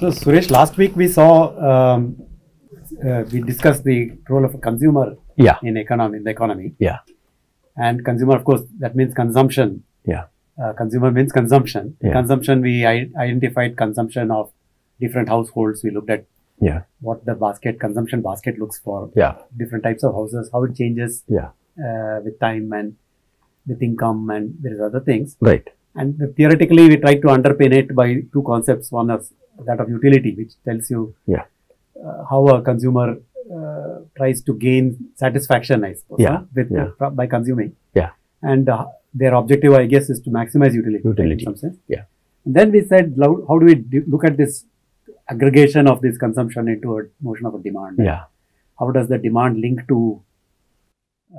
So Suresh, last week we saw um, uh, we discussed the role of a consumer Yeah. in economy in the economy, Yeah. and consumer, of course, that means consumption. Yeah. Uh, consumer means consumption. Yeah. Consumption. We identified consumption of different households. We looked at Yeah. what the basket consumption basket looks for Yeah. different types of houses, how it changes Yeah. uh, with time and with income, and various other things. Right. And theoretically, we tried to underpin it by two concepts. One is that of utility, which tells you Yeah. uh, how a consumer uh, tries to gain satisfaction, I suppose, Yeah, huh, with yeah. uh, by consuming. Yeah. And uh, their objective, I guess, is to maximize utility. Utility. In some sense. Yeah. And then we said, how do we look at this aggregation of this consumption into a notion of a demand? Yeah. How does the demand link to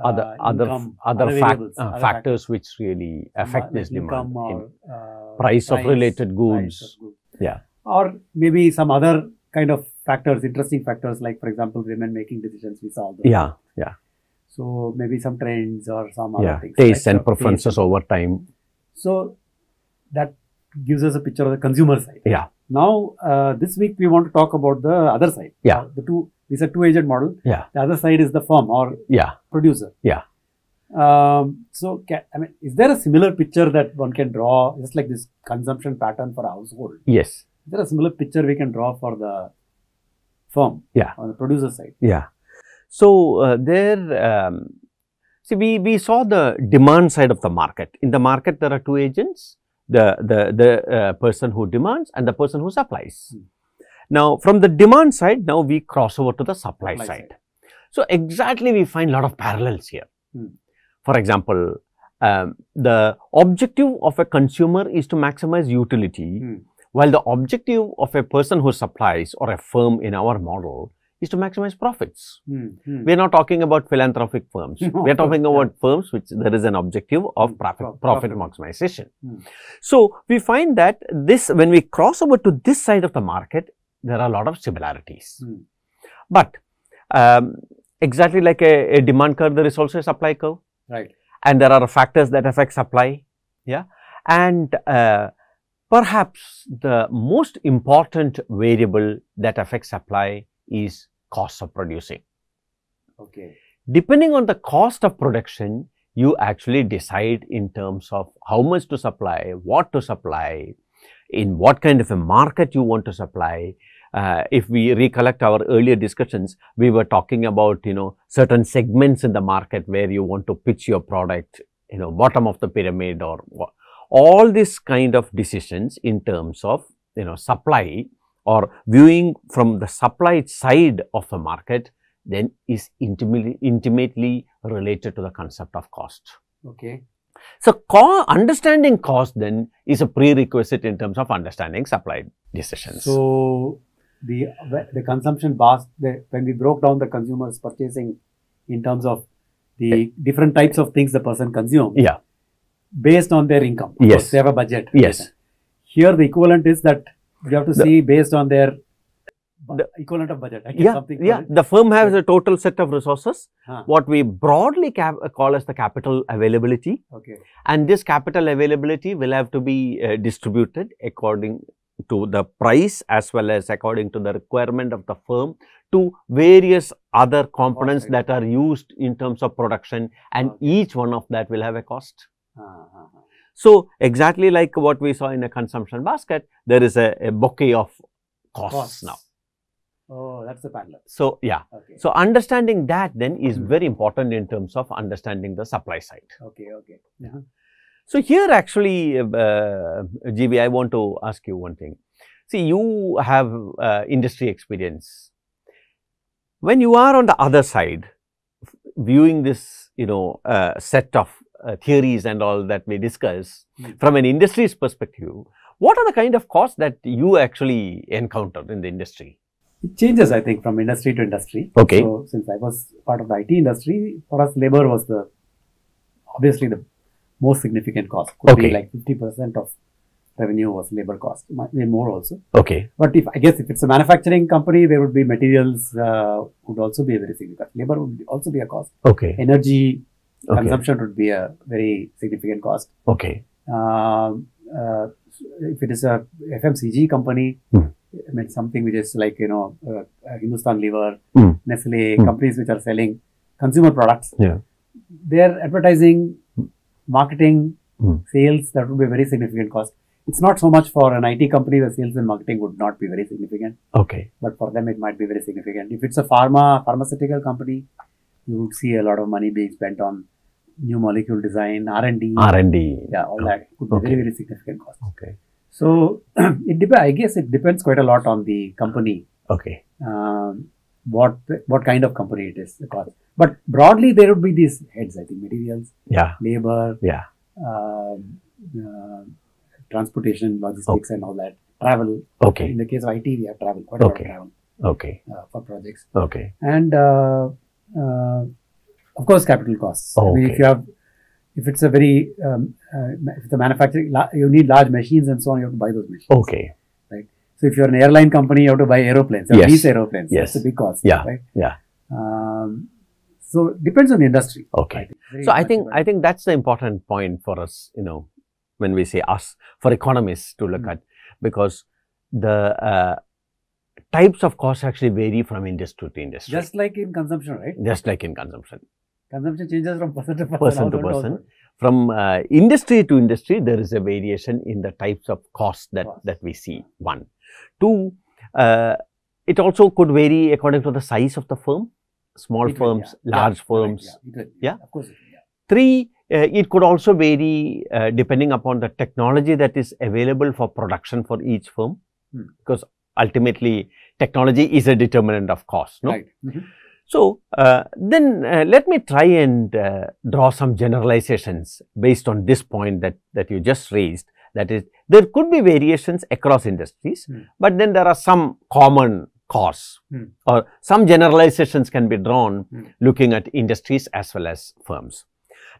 uh, Other other income, other, fact, uh, other factors which really affect this demand. income in- or uh, price of related price goods. of goods. Yeah. Or maybe some other kind of factors, interesting factors like, for example, women making decisions. We saw. those. yeah. Yeah. So maybe some trends or some other things. Tastes right? and preferences taste. over time. So that gives us a picture of the consumer side. Yeah. Now, uh, this week we want to talk about the other side. Yeah. The two. It's a two-agent model. Yeah. The other side is the firm or Yeah. producer. Yeah. Um, so, ca- I mean, is there a similar picture that one can draw, just like this consumption pattern for a household? Yes. Is there a similar picture we can draw for the firm? Yeah. On the producer side. Yeah. So uh, there, um, see, we, we saw the demand side of the market. In the market, there are two agents: the the the uh, person who demands and the person who supplies. Hmm. Now, from the demand side, now we cross over to the supply, Supply side. side. So exactly, we find a lot of parallels here. Hmm. For example, um, the objective of a consumer is to maximize utility, Hmm. While the objective of a person who supplies or a firm in our model is to maximize profits. Hmm. Hmm. We are not talking about philanthropic firms. No, we are talking about firms which there is an objective of Mm, profit, pro- profit profit. maximization. Mm. So we find that this, when we cross over to this side of the market, there are a lot of similarities. Hmm. But um, exactly like a, a demand curve, there is also a supply curve Right. and there are factors that affect supply. Yeah. And uh, perhaps the most important variable that affects supply is cost of producing. Okay. Depending on the cost of production, you actually decide in terms of how much to supply, what to supply, in what kind of a market you want to supply. Uh, if we recollect our earlier discussions, we were talking about, you know, certain segments in the market where you want to pitch your product, you know, bottom of the pyramid or all these kind of decisions in terms of, you know, supply or viewing from the supply side of the market then is intimately, intimately related to the concept of cost. Okay. So, co- understanding cost then is a prerequisite in terms of understanding supply decisions. So the the consumption basket the, when we broke down the consumers purchasing in terms of the different types of things the person consumes yeah, based on their income. Yes. they have a budget. yes, Here the equivalent is that we have to The- see based on their The- equivalent of budget. Yeah, something yeah. The firm has a total set of resources, Huh. what we broadly cap- call as the capital availability. Okay. and this capital availability will have to be uh, distributed according to the price as well as according to the requirement of the firm to various other components right. that are used in terms of production and Okay. each one of that will have a cost. Huh, huh, huh. So, exactly like what we saw in a consumption basket, there is a, a bouquet of costs, Costs. now. Oh, that's the parallel. So, yeah. Okay. So, understanding that then is Hmm. very important in terms of understanding the supply side. okay. Okay. Uh-huh. So here actually, uh, GB, I want to ask you one thing. See, you have uh, industry experience. When you are on the other side, viewing this, you know, uh, set of uh, theories and all that we discuss Hmm. from an industry's perspective, what are the kind of costs that you actually encounter in the industry? It changes, I think, from industry to industry. Okay. So, since I was part of the IT industry, for us, labor was the obviously the most significant cost. Could Okay. be like fifty percent of revenue was labor cost, might be more also. Okay. But if I guess if it's a manufacturing company, there would be materials uh, would also be a very significant. Labor would also be a cost. Okay. Energy Okay. consumption would be a very significant cost. Okay. Um, uh, if it is a FMCG company, Hmm. I mean, something which is like, you know, uh, uh, Hindustan Lever, Mm. Nestle, Mm. companies which are selling consumer products. Yeah. Their advertising, marketing, Mm. sales, that would be a very significant cost. It's not so much for an IT company, the sales and marketing would not be very significant, Okay. but for them it might be very significant. If it's a pharma, pharmaceutical company, you would see a lot of money being spent on new molecule design, R&D, R&D. yeah, all that could be Okay. very, very significant cost. Okay. So it depends. I guess it depends quite a lot on the company, Okay. um, what what kind of company it is, the cost. But broadly, there would be these heads. I think materials, Yeah. labor, Yeah. um, uh, transportation, logistics, and all that. Travel. Okay. In the case of IT, we have travel, quite a lot Okay. of travel Okay. uh, for projects, Okay. and uh, of course, capital costs. I mean, if you have if it's a very um, uh, if the manufacturing la- you need large machines and so on, you have to buy those machines. Okay. Right. So if you're an airline company, you have to buy aeroplanes. You Yes. lease aeroplanes. Yes. That's a big cost. Yeah. Right. Yeah. Um, so it depends on the industry. Okay. think. So I think. I think that's the important point for us, you know, when we say us for economists to look Mm. at, because the uh, types of costs actually vary from industry to industry, just like in consumption, right? just like in consumption. Consumption changes from person to person. Person to person. From uh, industry to industry, there is a variation in the types of costs that Costs. that we see. One, two, uh, it also could vary according to the size of the firm. Small It will, firms, yeah. large Yeah, firms, Right, yeah. Yeah. Of course. Three, uh, it could also vary uh, depending upon the technology that is available for production for each firm, Hmm. because ultimately technology is a determinant of cost. No? Right. Mhm. So, uh, then uh, let me try and uh, draw some generalizations based on this point that, that you just raised. That is, there could be variations across industries, Hmm. but then there are some common costs Hmm. or some generalizations can be drawn Hmm. looking at industries as well as firms.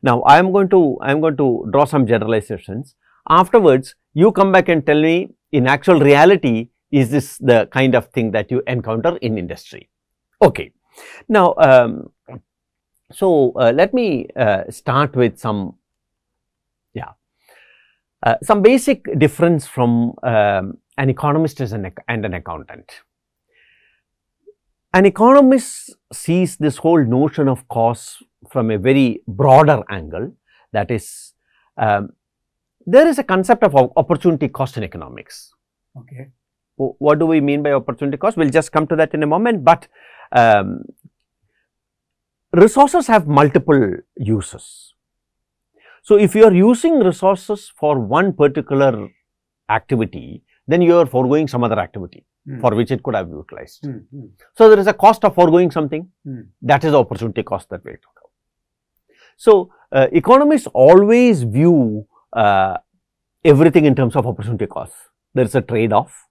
Now, I am going to I am going to draw some generalizations. Afterwards, you come back and tell me in actual reality, is this the kind of thing that you encounter in industry? Okay. Now, um, so uh, let me uh, start with some, yeah, uh, some basic difference from um, an economist as an, and an accountant. An economist sees this whole notion of costs from a very broader angle. That is, um, there is a concept of opportunity cost in economics. Okay. Wh- What do we mean by opportunity cost? We'll just come to that in a moment. But um, resources have multiple uses. So, if you are using resources for one particular activity, then you are foregoing some other activity Hmm. for which it could have been utilized. Hmm, So, there is a cost of foregoing something. hmm. That is the opportunity cost that we talk about. So, uh, economists always view uh, everything in terms of opportunity cost. There is a trade-off.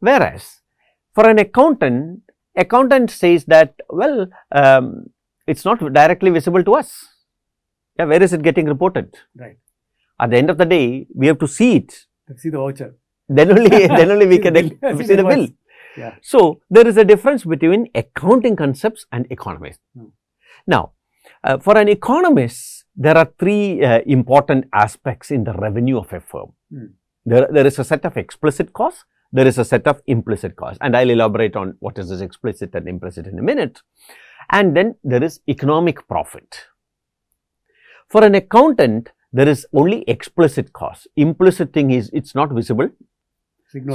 Whereas, for an accountant, accountant says that, well, um, it's not directly visible to us. Yeah, where is it getting reported? Right. At the end of the day, we have to see it. Let's see the voucher. Then only, then only we See the can see the bill. Yeah. So, there is a difference between accounting concepts and economists. Hmm. Now, uh, for an economist, there are three uh, important aspects in the revenue of a firm. Hmm. There, there is a set of explicit costs, there is a set of implicit costs, and I'll elaborate on what is this explicit and implicit in a minute. And then there is economic profit. For an accountant, there is only explicit cost. Implicit thing is it's not visible.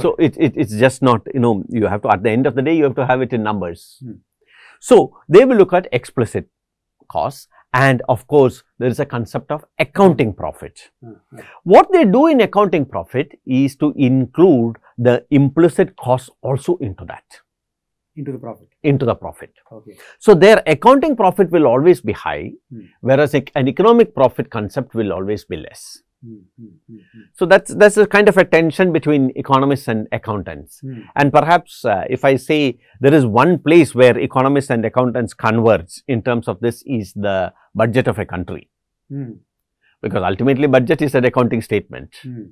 So it, it it's just not you know you have to at the end of the day you have to have it in numbers. Hmm. So they will look at explicit costs and of course there is a concept of accounting profit. Hmm, hmm. What they do in accounting profit is to include the implicit costs also into that into the profit. into the profit. Okay. So their accounting profit will always be high, Hmm. whereas an economic profit concept will always be less. Hmm, hmm, hmm. So that's that's a kind of a tension between economists and accountants. Hmm. And perhaps uh, if I say there is one place where economists and accountants converge in terms of this is the budget of a country, Hmm. because ultimately budget is an accounting statement. Hmm.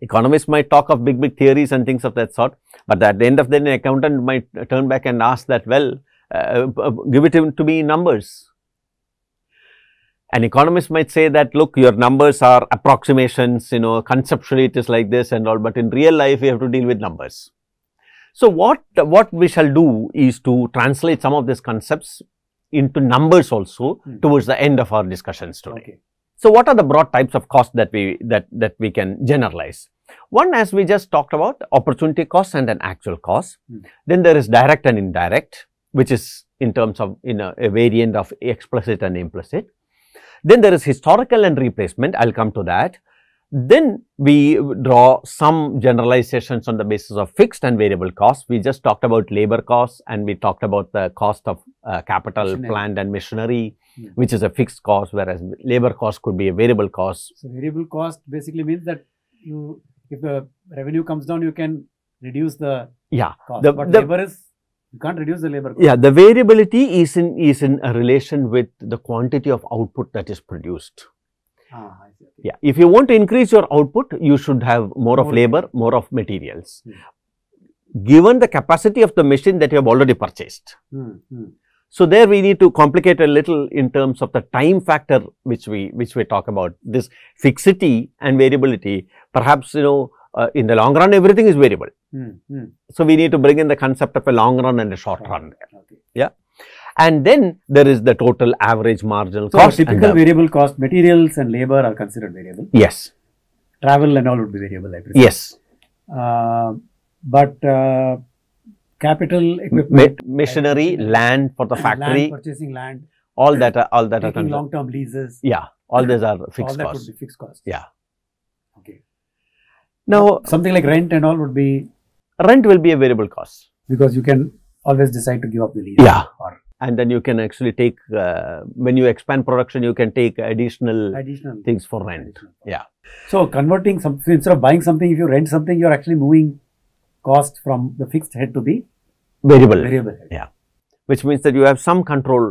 Economists might talk of big, big theories and things of that sort, but at the end of the day, an accountant might turn back and ask that, well, uh, uh, give it to me in numbers. An economist might say that, look, your numbers are approximations, you know, conceptually it is like this and all, but in real life, we have to deal with numbers. So, what, what we shall do is to translate some of these concepts into numbers also Hmm. towards the end of our discussions today. Okay. So, what are the broad types of cost that we that that we can generalize? One, as we just talked about, opportunity cost and an actual cost. Hmm. Then there is direct and indirect, which is in terms of in a, a variant of explicit and implicit. Then there is historical and replacement. I'll come to that. Then we draw some generalizations on the basis of fixed and variable costs. We just talked about labor costs and we talked about the cost of uh, capital, plant and machinery, Hmm. which is a fixed cost, whereas labor cost could be a variable cost. So variable cost basically means that you, if the revenue comes down, you can reduce the Yeah. cost. The- but the- labor is you can't reduce the labor cost. Yeah, the variability is in is in a relation with the quantity of output that is produced. Ah, I see. Yeah, if you want to increase your output, you should have more of labor, more of materials. Hmm. Given the capacity of the machine that you have already purchased. Hmm, hmm. So there we need to complicate a little in terms of the time factor which we which we talk about. This fixity and variability, perhaps you know, uh, in the long run everything is variable. Hmm, hmm. So we need to bring in the concept of a long run and a short run. Okay. And then there is the total average marginal So cost. typical variable cost, materials and labor are considered variable. yes, Travel and all would be variable, I presume. yes. Uh, but uh, capital equipment, machinery, Land, for the factory, land, purchasing land, all that are all that are taking considered. long-term leases, Yeah, all these are all fixed that costs. would be fixed costs. Yeah. Okay. Now, Something like rent and all would be rent will be a variable cost. because you can always decide to give up the lease. Yeah. Or And then you can actually take, uh, when you expand production, you can take additional additional things for rent. additional. Yeah. So converting some instead of buying something, if you rent something, you're actually moving cost from the fixed head to the Variable, variable head. Yeah. which means that you have some control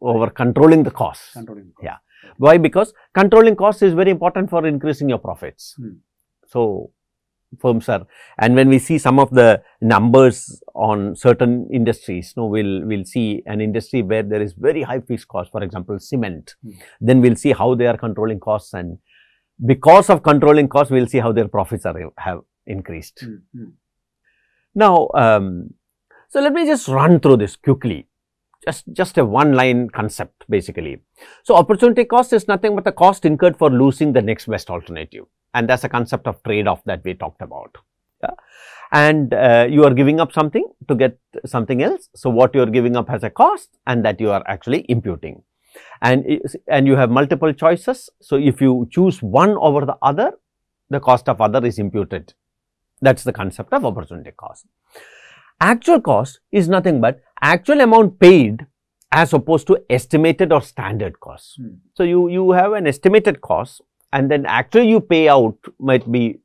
over controlling the costs. Controlling the cost. Yeah. Why? Because controlling costs is very important for increasing your profits. Hmm. So, firms are, and when we see some of the numbers on certain industries, no, we'll, we'll see an industry where there is very high fixed cost, for example, cement. Hmm. Then we'll see how they are controlling costs and because of controlling costs, we'll see how their profits are, have increased. Hmm, hmm. Now, um, so let me just run through this quickly. Just, just a one line concept basically. So, opportunity cost is nothing but the cost incurred for losing the next best alternative. And that's a concept of trade off that we talked about. Yeah. And uh, you are giving up something to get something else. So, what you are giving up has a cost and that you are actually imputing. And, and you have multiple choices. So, if you choose one over the other, the cost of other is imputed. That's the concept of opportunity cost. Actual cost is nothing but actual amount paid as opposed to estimated or standard cost. Hmm. So, you, you have an estimated cost and then actually you pay out might be,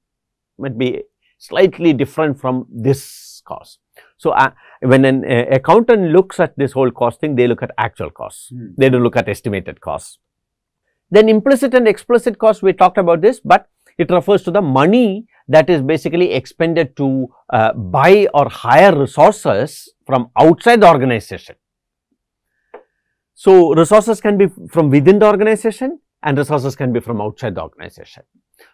might be slightly different from this cost. So, uh, when an uh, accountant looks at this whole costing, they look at actual costs. Hmm. They don't look at estimated costs. Then implicit and explicit costs, we talked about this, but it refers to the money that is basically expended to uh, buy or hire resources from outside the organization. So, resources can be from within the organization and resources can be from outside the organization.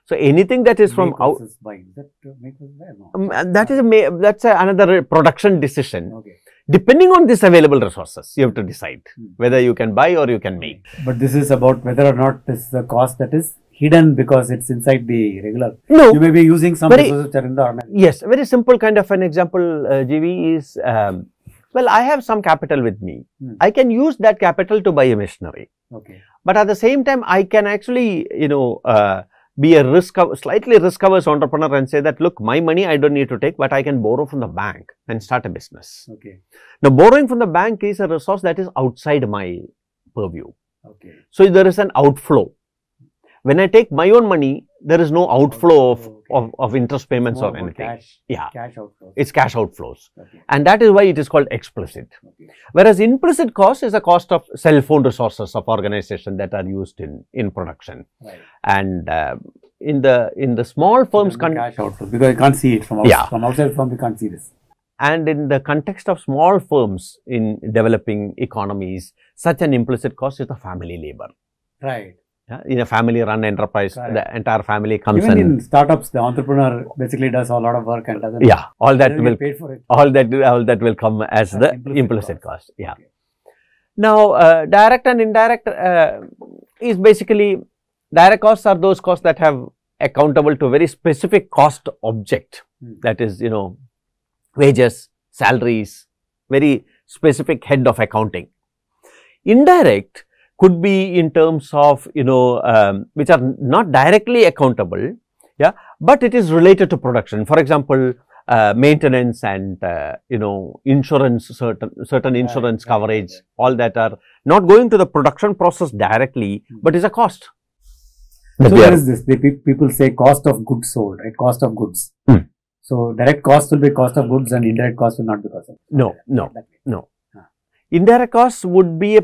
So, anything that is from out. Is that uh? No. um, that is a that's a, another production decision. Okay. Depending on this available resources, you have to decide Hmm. whether you can buy or you can make. But this is about whether or not this is a cost that is hidden because it's inside the regular. No, You may be using some Very- resources which are in the organization. Yes, a very simple kind of an example, uh, GV is, um, well, I have some capital with me. Hmm. I can use that capital to buy a machinery. Okay. But at the same time, I can actually, you know, uh, be a risk, slightly risk averse entrepreneur and say that, look, my money I don't need to take, but I can borrow from the bank and start a business. Okay. Now, borrowing from the bank is a resource that is outside my purview. Okay. So, there is an outflow. When I take my own money, there is no outflow of, Okay. of, of interest payments More or anything. Cash, Yeah, cash outflows. it's cash outflows. Okay. And that is why it is called explicit. Okay. Whereas implicit cost is a cost of self-owned resources of organization that are used in, in production. Right. And uh, in the in the small firms the con- cash outflows because you can't see it from outside. Yeah. From outside firm, you can't see this. and in the context of small firms in developing economies, such an implicit cost is the family labor. Right. Yeah? In a family run enterprise, Correct. the entire family comes Even and in startups, the entrepreneur basically does a lot of work and doesn't. yeah, all that will paid for it. all that all that will come as As the implicit implicit cost. cost. Yeah. Okay. Now, uh, direct and indirect uh, is basically direct costs are those costs that have accountable to very specific cost object. Hmm. That is, you know, wages, salaries, very specific head of accounting. Indirect could be in terms of, you know, um, which are not directly accountable, yeah, but it is related to production. For example, uh, maintenance and uh, you know insurance certain certain insurance right, right, coverage right. all that are not going to the production process directly Hmm. but is a cost So That we what are- is this? The pe- people say cost of goods sold, right? Cost of goods. Hmm. So direct cost will be cost of goods and indirect cost will not be cost of goods. no no That way. Indirect costs would be a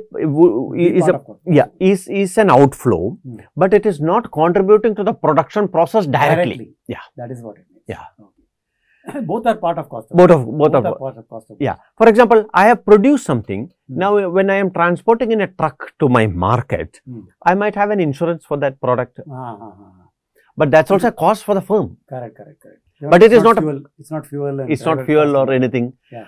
is a yeah is is an outflow Hmm. but it is not contributing to the production process directly Yeah. That is what it means. Yeah. Okay. both are part of cost of both of both of are part of cost of yeah for example i have produced something Hmm. now when i am transporting in a truck to my market Hmm. i might have an insurance for that product Ah, ah, ah, but that's also a cost for the firm Correct, correct, correct. But it is not a- It's not fuel. And it's not fuel or anything. Yeah.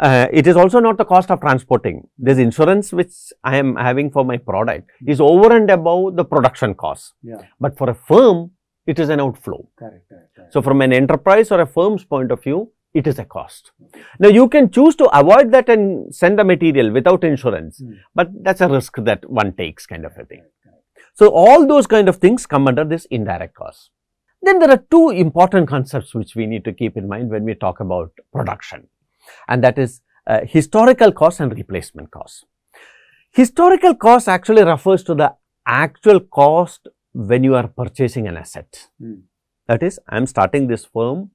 Uh, it is also not the cost of transporting. This insurance which I am having for my product is over and above the production cost. Yeah, But for a firm, it is an outflow. correct, correct, correct. So, from an enterprise or a firm's point of view, it is a cost. Now, you can choose to avoid that and send the material without insurance, Hmm. but that's a risk that one takes kind of a thing. So, all those kind of things come under this indirect cost. Then there are two important concepts which we need to keep in mind when we talk about production, and that is uh, historical cost and replacement cost. Historical cost actually refers to the actual cost when you are purchasing an asset. Hmm. That is, I am starting this firm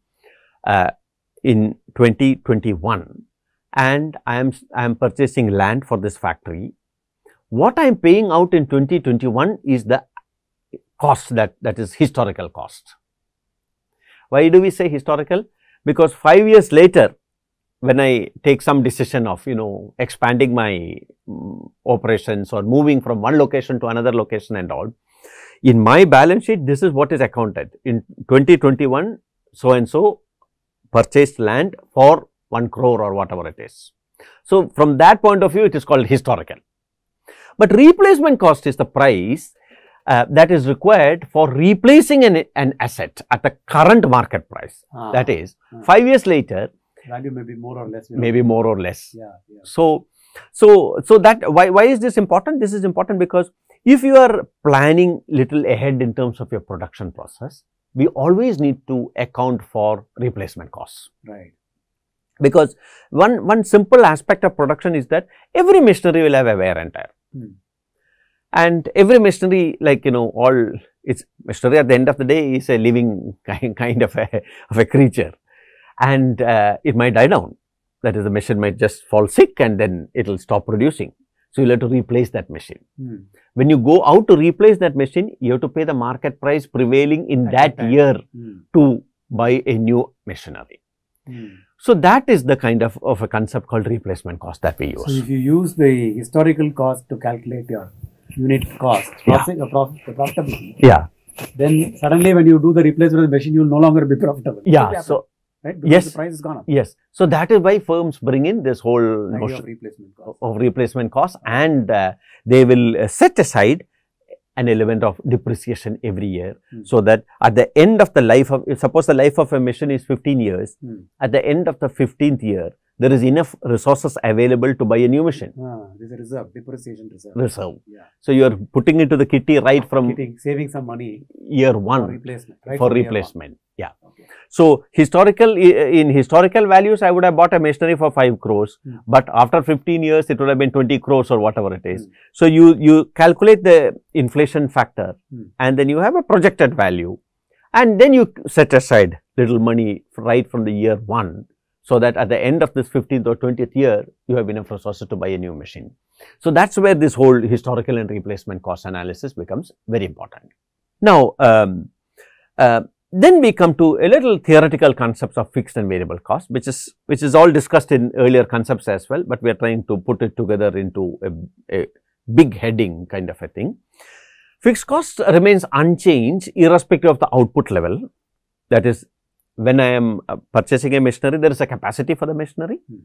uh, in 2021 and I am, I am purchasing land for this factory. What I am paying out in 2021 is the cost that, that is historical cost. Why do we say historical? Because five years later, when I take some decision of, you know, expanding my mm, operations or moving from one location to another location and all, in my balance sheet, this is what is accounted. In 2021, so and so purchased land for 1 crore or whatever it is. So, from that point of view, it is called historical. But replacement cost is the price uh, that is required for replacing an, an asset at the current market price. Ah, That is, ah. 5 years later, value may be more or less. we don't maybe more or less. Yeah, yeah. So, so, so that why, why is this important? This is important because if you are planning little ahead in terms of your production process, we always need to account for replacement costs. Right. Because one, one simple aspect of production is that every machinery will have a wear and tear. Hmm. And every machinery, like, you know, all its machinery at the end of the day is a living kind, kind of a, of a creature. And uh, it might die down. That is, the machine might just fall sick and then it will stop producing. So, you'll have to replace that machine. Hmm. When you go out to replace that machine, you have to pay the market price prevailing in At that that year Hmm. to buy a new machinery. Hmm. So, that is the kind of, of a concept called replacement cost that we use. So use. if you use the historical cost to calculate your unit cost, Yeah. profit, uh, prof- the profitability, Yeah, then suddenly when you do the replacement of the machine, you will no longer be profitable. yeah. So, right? Because yes. the price has gone up. yes. So, that is why firms bring in this whole Idea of notion replacement cost. of replacement cost and uh, they will uh, set aside an element of depreciation every year Hmm. so that at the end of the life of suppose the life of a machine is 15 years Hmm. at the end of the 15th year there is enough resources available to buy a new machine Ah, there's a reserve, depreciation reserve. reserve Yeah. so you are putting into the kitty right from Getting, saving some money year one for 1 replacement. Right for one. replacement yeah Okay. so historical in historical values i would have bought a machinery for 5 crores Hmm. but after 15 years it would have been 20 crores or whatever it is Hmm. so you you calculate the inflation factor Hmm. and then you have a projected value and then you set aside little money right from the year 1 so that at the end of this 15th or 20th year you have enough resources to buy a new machine so that's where this whole historical and replacement cost analysis becomes very important now um, uh, then we come to a little theoretical concepts of fixed and variable cost, which is which is all discussed in earlier concepts as well, but we are trying to put it together into a, a big heading kind of a thing. Fixed cost remains unchanged irrespective of the output level. That is, when I am uh, purchasing a machinery, there is a capacity for the machinery. Hmm.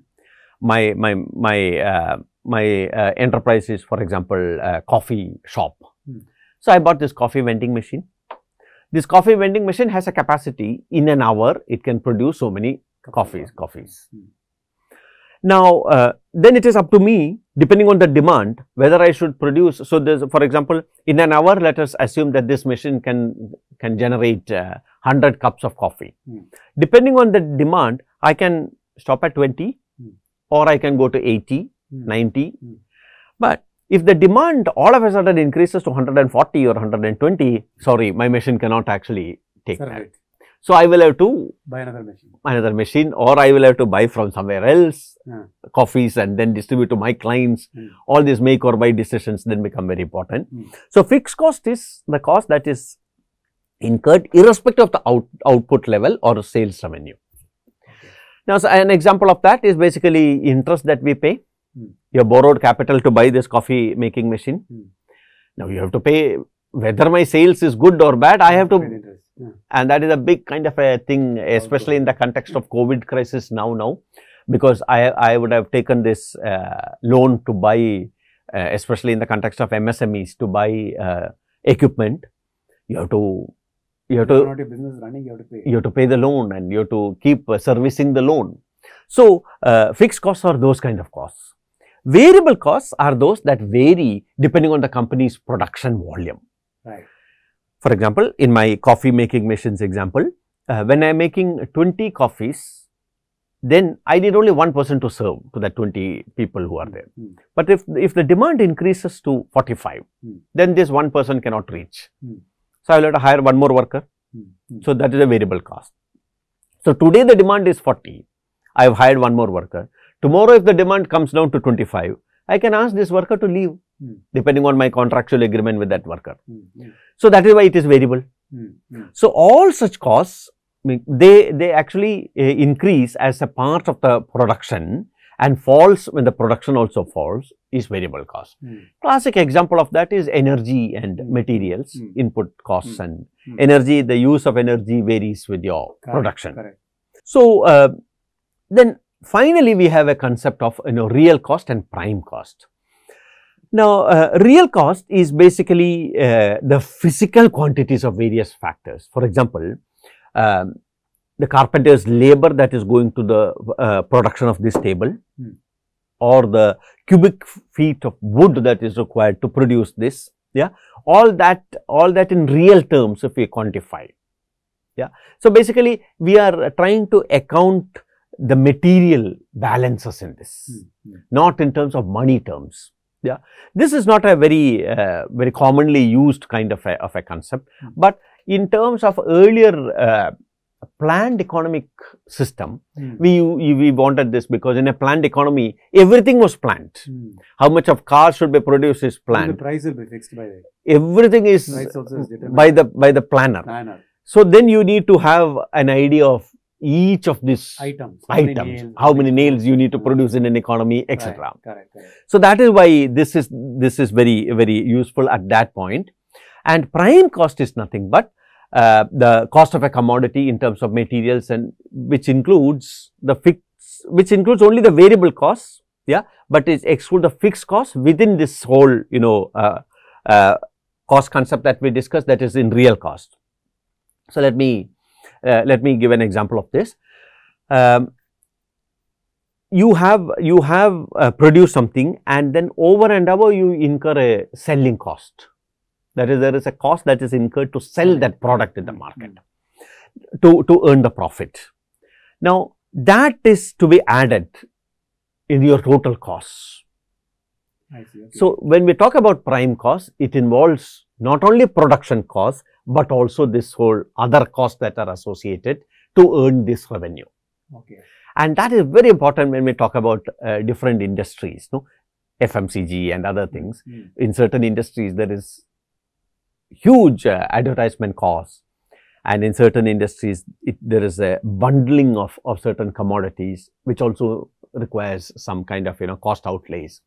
My my my uh, my uh, enterprise is, for example, a coffee shop. Hmm. So I bought this coffee vending machine. This coffee vending machine has a capacity in an hour. It can produce so many coffees. Coffees. Hmm. Now, uh, then it is up to me, depending on the demand, whether I should produce. So, there's, for example, in an hour, let us assume that this machine can can generate uh, 100 cups of coffee. Hmm. Depending on the demand, I can stop at 20 Hmm. or I can go to 80, Hmm. 90. Hmm. But if the demand all of a sudden increases to 140 or 120, sorry, my machine cannot actually take Serve that. it. So, I will have to Buy another machine. another machine or I will have to buy from somewhere else Yeah. coffees and then distribute to my clients. Mm. All these make or buy decisions then become very important. Mm. So, fixed cost is the cost that is incurred irrespective of the out, output level or sales revenue. Now, so an example of that is basically interest that we pay. Mm. You have borrowed capital to buy this coffee making machine. Mm. Now, you have to pay whether my sales is good or bad, I have to Yeah. and that is a big kind of a thing especially in the context of covid crisis now now because i i would have taken this uh, loan to buy uh, especially in the context of msmes to buy uh, equipment you have to you have to not your business running, you have to pay. you have to pay the loan and you have to keep uh, servicing the loan so uh, fixed costs are those kind of costs variable costs are those that vary depending on the company's production volume Right. for example, in my coffee making machines example, uh, when I am making 20 coffees, then I need only one person to serve to the 20 people who are there. Hmm. But if, if the demand increases to 45, Hmm. then this one person cannot reach. Hmm. So, I will have to hire one more worker. Hmm. Hmm. So, that is a variable cost. So, today the demand is 40. I have hired one more worker. Tomorrow, if the demand comes down to 25, I can ask this worker to leave Hmm. depending on my contractual agreement with that worker. So, that is why it is variable. So, all such costs they they actually uh, increase as a part of the production and falls when the production also falls is variable cost. Hmm. Classic example of that is energy and Mm. materials Mm. input costs Mm. and Mm. energy the use of energy varies with your Correct, production. Correct. So, uh, then finally we have a concept of you know real cost and prime cost. Now, uh, real cost is basically uh, the physical quantities of various factors. For example, um, the carpenter's labor that is going to the uh, production of this table Hmm. or the cubic feet of wood that is required to produce this. Yeah, all that, all that in real terms if we quantify. Yeah, so basically we are trying to account the material balances in this Hmm. Hmm. not in terms of money terms. Yeah, this is not a very uh, very commonly used kind of a, of a concept, Hmm. but in terms of earlier uh, planned economic system, Hmm. we we wanted this because in a planned economy everything was planned. Hmm. How much of cars should be produced is And The price will be fixed by the Everything is is by the by the planner. planner. So then you need to have an idea of each of these Items. how many items, nails, how many nails you need to produce in an economy, etc. Correct. Correct. So that is why this is this is very very useful at that point. And prime cost is nothing but uh, the cost of a commodity in terms of materials and which includes the fixed, which includes only the variable costs, yeah, but it excludes the fixed cost within this whole you know uh, uh, cost concept that we discussed that is in real cost. So let me uh, let me give an example of this. Um, you have you have uh, produced something and then over and above you incur a selling cost. That is, there is a cost that is incurred to sell that product in the Mm, market to, to earn the profit. Now, that is to be added in your total costs. See. Okay. So, when we talk about prime cost, it involves not only production costs, but also this whole other costs that are associated to earn this revenue. okay. And that is very important when we talk about uh, different industries, no? FMCG and other things. Hmm. In certain industries, there is huge uh, advertisement costs. And in certain industries, it, there is a bundling of, of certain commodities, which also requires some kind of, you know, cost outlays.